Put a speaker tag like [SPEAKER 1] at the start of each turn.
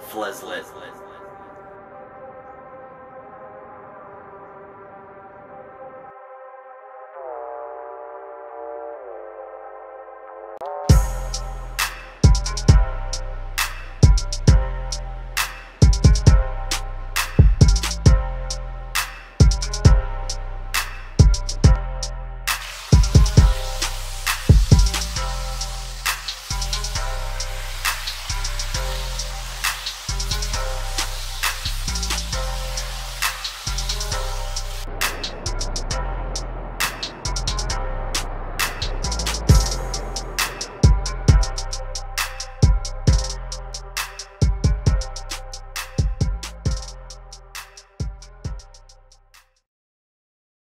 [SPEAKER 1] Fleslet.